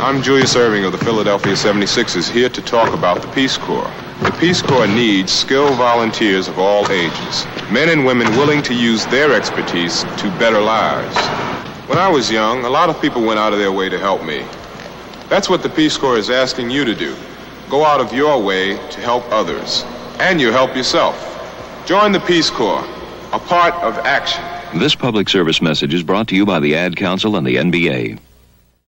I'm Julius Erving of the Philadelphia 76ers here to talk about the Peace Corps. The Peace Corps needs skilled volunteers of all ages, men and women willing to use their expertise to better lives. When I was young, a lot of people went out of their way to help me. That's what the Peace Corps is asking you to do. Go out of your way to help others. And you help yourself. Join the Peace Corps, a part of action. This public service message is brought to you by the Ad Council and the NBA.